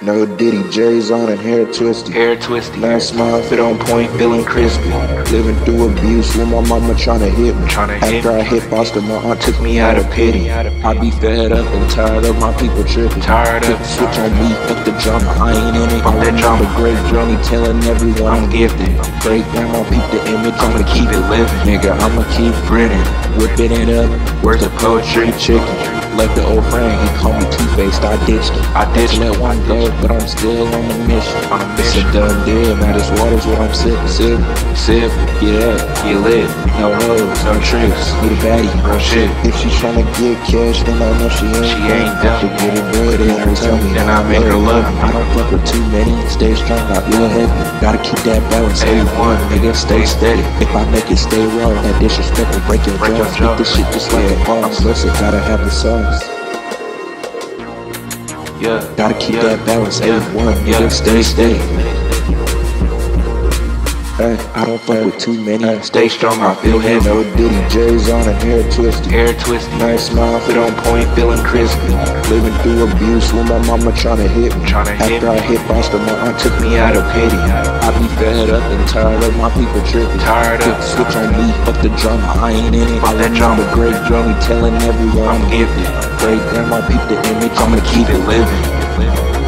No Diddy, J's on and hair twisted. Hair twisty. Nice smile, fit on point, feeling crispy. Living through abuse with my mama tryna hit me. Tryna After. I hit Boston, my aunt took me out of pity. I be fed up and tired of my people tripping. Tired of switch on me, fuck the drama, I ain't in it. Fuck that drama. great journey, telling everyone I'm gifted. Great grandma peep the image, I'ma keep it living. Nigga, I'ma keep grinning, whipping it up. Where's the poetry? Chicken. Left the old friend, he called me two-faced, I ditched him. I ditched let one go, but I'm still on the mission. A It's a mission. done deal, now this water's what I'm sipping, sipping, sipping. Get up, Get lit. no hoes, no tricks, need a baddie, Real shit. If she tryna get cash, then I know she ain't. She ain't done. done. To get it bread, and her tell me Then I make her love me. I don't fuck with too many, stay strong, I feel heavy. Gotta keep that balance, A1, A1, nigga, stay steady. If I make it stay raw, that disrespect will break your jaw. Spit this shit just like a bomb. I'm blessed, gotta have the sauce. Yeah. Gotta keep yeah. that balance, Yeah. A1, nigga, Yeah. stay steady. Hey, I don't fuck with too many. Stay strong, I feel heavy. No Diddy, J's on and hair twisted. Hair twisty. Nice smile, fit on point, feeling crispy. Living through abuse with my mama tryna hit me. Tryna hit After I hit Boston, my aunt took me out of pity. I be fed up and tired of my people tripping. Tired of- the switch on me, fuck the drama, I ain't in it. Fuck that drama. Great journey, telling everyone I'm gifted. Great grandma peep the image, I'ma keep it living.